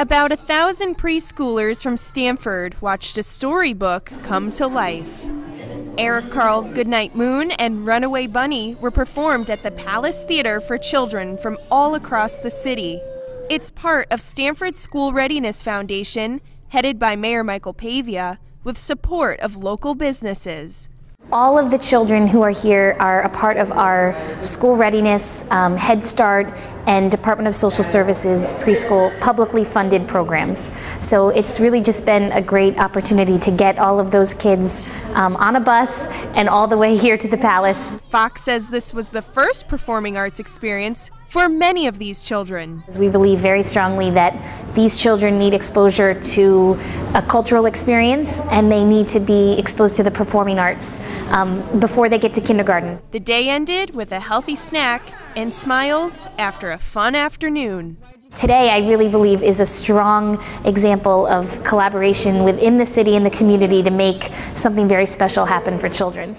About a thousand preschoolers from Stamford watched a storybook come to life. Eric Carle's Goodnight Moon and Runaway Bunny were performed at the Palace Theater for children from all across the city. It's part of Stamford School Readiness Foundation, headed by Mayor Michael Pavia, with support of local businesses. All of the children who are here are a part of our school readiness, um, Head Start, and Department of Social Services preschool publicly funded programs. So it's really just been a great opportunity to get all of those kids um, on a bus and all the way here to the palace. Fox says this was the first performing arts experience for many of these children. We believe very strongly that these children need exposure to a cultural experience and they need to be exposed to the performing arts um, before they get to kindergarten. The day ended with a healthy snack and smiles after a fun afternoon. Today, I really believe, is a strong example of collaboration within the city and the community to make something very special happen for children.